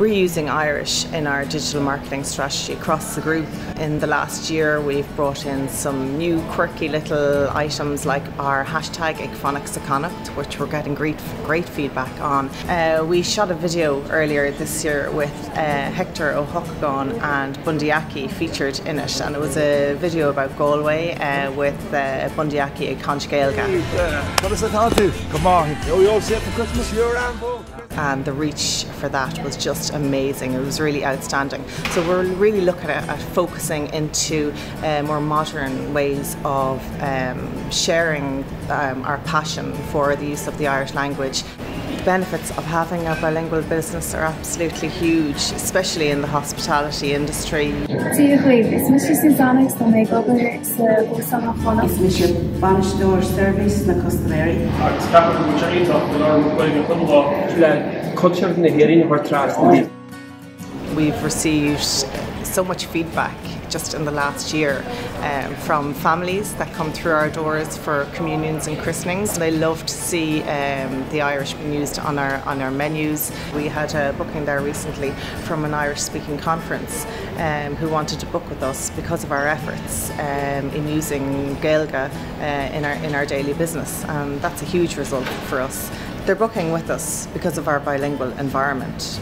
We're using Irish in our digital marketing strategy across the group. In the last year, we've brought in some new quirky little items like our hashtag Icphonics which we're getting great, great feedback on. Uh, we shot a video earlier this year with uh, Hector Ó hEochagáin and Bundyaki featured in it, and it was a video about Galway uh, with uh, Bundyaki ag Conch Gaeilge. What is it on to? Come on, we all set for Christmas, you're. And the reach for that was just amazing. It was really outstanding. So we're really looking at, at focusing into uh, more modern ways of um, sharing um, our passion for the use of the Irish language. The benefits of having a bilingual business are absolutely huge, especially in the hospitality industry. Tíochaoimh is mis Susanna sa mé gobar sa bósam chona. Is mis Banistore Service na Customary. agus capar go teítach go bhfuil go chumá le cultúr na héirín chuir trás. We've received so much feedback just in the last year um, from families that come through our doors for communions and christenings. They love to see um, the Irish being used on our on our menus. We had a booking there recently from an Irish speaking conference um, who wanted to book with us because of our efforts um, in using Gaeilge uh, in our in our daily business, and that's a huge result for us. They're booking with us because of our bilingual environment.